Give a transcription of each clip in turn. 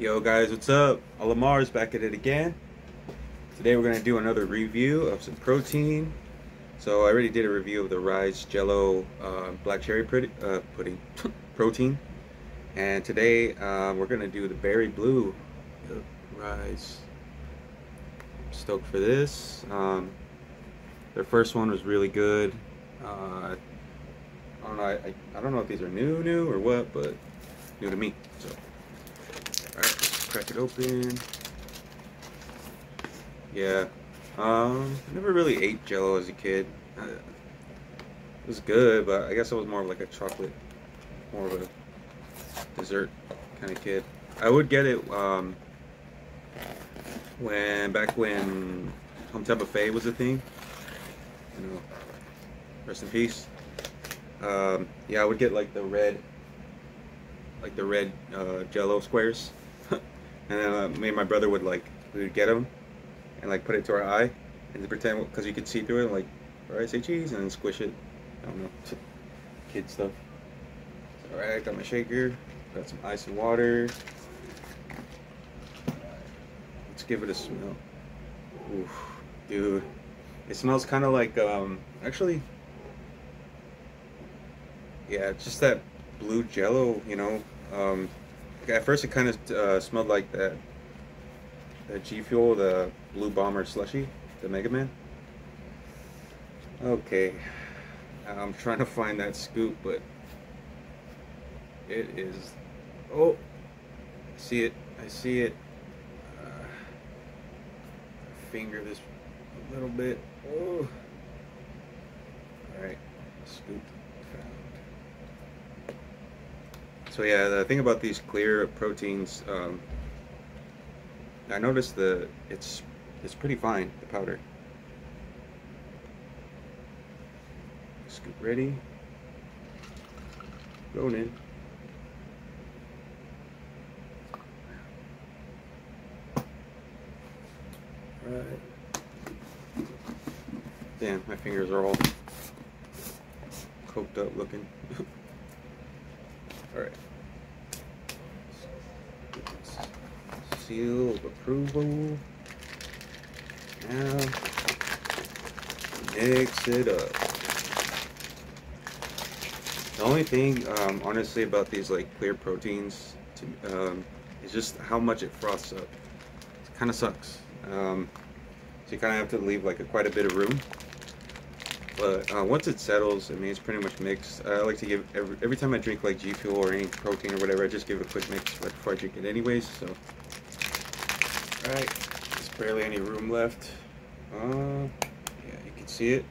Yo guys, what's up? All of Mars back at it again. Today we're gonna do another review of some protein. So I already did a review of the RYSE Jello uh, Black Cherry uh, pudding protein, and today uh, we're gonna do the Berry Blue RYSE. Stoked for this. Um, their first one was really good. Uh, I don't know. I, I, I don't know if these are new, new or what, but new to me. So. Crack it open. Yeah. Um, I never really ate jello as a kid. Uh, it was good, but I guess I was more of like a chocolate, more of a dessert kind of kid. I would get it um, when, back when Hometown Buffet was a thing. You know, rest in peace. Um, yeah, I would get like the red, like the red uh, Jello squares, and then uh, me and my brother would like we would get them and like put it to our eye and pretend because you could see through it, like, all right, say cheese, and then squish it. I don't know, kid stuff. All right, got my shaker, got some ice and water. Let's give it a smell. Oof, dude, it smells kind of like um, actually yeah, it's just that blue jello, you know. Um, at first, it kind of uh, smelled like that, the G Fuel, the Blue Bomber slushy, the Mega Man. Okay, I'm trying to find that scoop, but it is. Oh, I see it. I see it. Uh, finger this a little bit. Oh. All right, scoop found. So yeah, the thing about these clear proteins, um, I noticed the it's it's pretty fine the powder. Scoop ready. Going in. Right. Damn, my fingers are all coked up looking. Alright. Seal of approval. Now, mix it up. The only thing, um, honestly, about these like clear proteins to, um, is just how much it froths up. It kind of sucks. Um, so you kind of have to leave like a, quite a bit of room. But uh, once it settles, I mean, it's pretty much mixed. I like to give, every, every time I drink like G Fuel or any protein or whatever, I just give it a quick mix right before I drink it anyways, so. Alright, there's barely any room left. Uh, yeah, you can see it.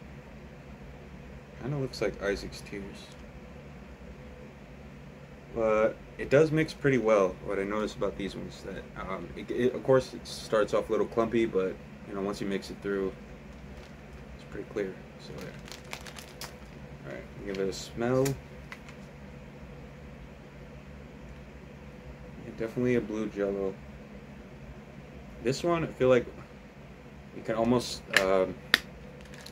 Kind of looks like Isaac's tears. But it does mix pretty well. What I noticed about these ones that, um, it, it, of course, it starts off a little clumpy, but you know, once you mix it through, pretty clear. So yeah. Alright, give it a smell. Yeah, definitely a blue jello. This one, I feel like you can almost um,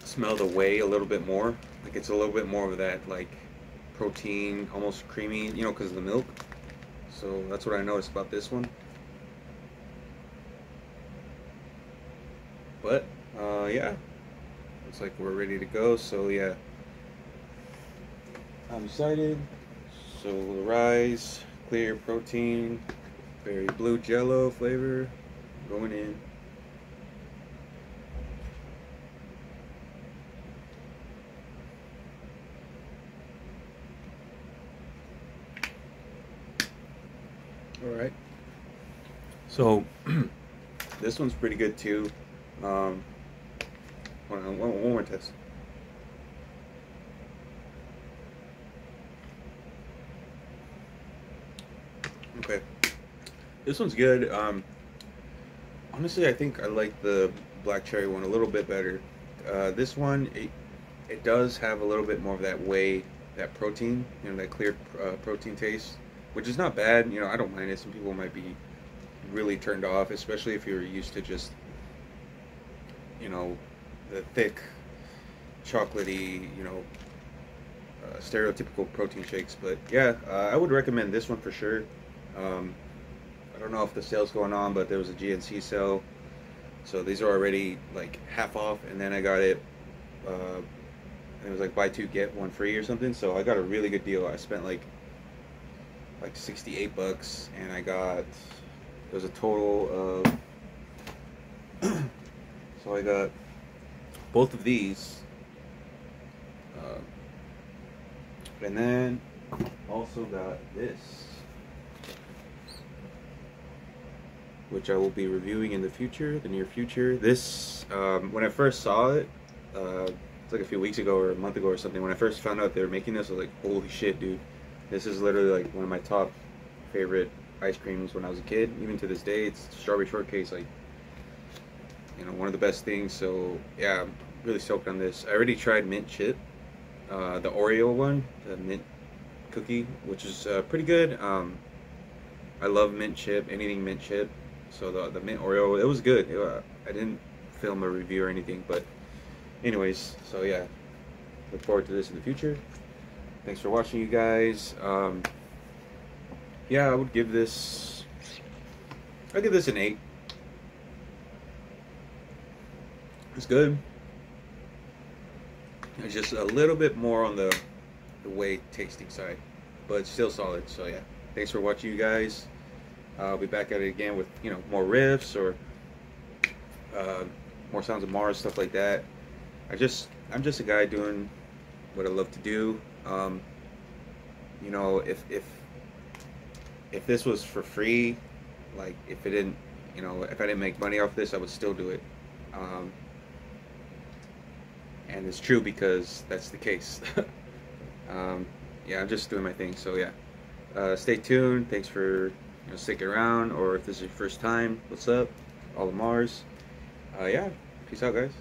smell the whey a little bit more. Like it's a little bit more of that like protein, almost creamy, you know, because of the milk. So that's what I noticed about this one. But, uh, yeah, looks like we're ready to go. So yeah, I'm excited. So the RYSE, clear protein, Berry Blue jello flavor going in. All right. So this one's pretty good too. Um, Hold on, one, one more test. Okay. This one's good. Um, honestly, I think I like the black cherry one a little bit better. Uh, this one, it, it does have a little bit more of that whey, that protein, you know, that clear uh, protein taste, which is not bad. You know, I don't mind it. Some people might be really turned off, especially if you're used to just, you know, the thick, chocolatey, you know, uh, stereotypical protein shakes. But yeah, uh, I would recommend this one for sure. Um, I don't know if the sale's going on, but there was a GNC sale. So these are already like half off, and then I got it. Uh, it was like buy two get one free or something. So I got a really good deal. I spent like like 68 bucks, and I got it was a total of. so I got both of these, uh, and then also got this. which I will be reviewing in the future, the near future. This, um, when I first saw it, uh, it's like a few weeks ago or a month ago or something. When I first found out they were making this, I was like, holy shit, dude. This is literally like one of my top favorite ice creams when I was a kid. Even to this day, it's strawberry shortcake, like, you know, one of the best things. So, yeah, I'm really stoked on this. I already tried mint chip, uh, the Oreo one, the mint cookie, which is uh, pretty good. Um, I love mint chip, anything mint chip. So the the mint Oreo, it was good. It, uh, I didn't film a review or anything, but anyways, so yeah, look forward to this in the future. Thanks for watching, you guys. Um, yeah, I would give this. I'd give this an eight. It's good. It's just a little bit more on the the whey tasting side, but still solid. So yeah, thanks for watching, you guys. I'll be back at it again with you know more riffs or uh, more sounds of Mars stuff like that. I just I'm just a guy doing what I love to do. Um, you know, if if if this was for free, like if it didn't, you know, if I didn't make money off this, I would still do it. Um, and it's true because that's the case. um, yeah, I'm just doing my thing. So yeah, uh, stay tuned. Thanks for you know, stick around, or if this is your first time, what's up? All the Mars. Uh, yeah, peace out, guys.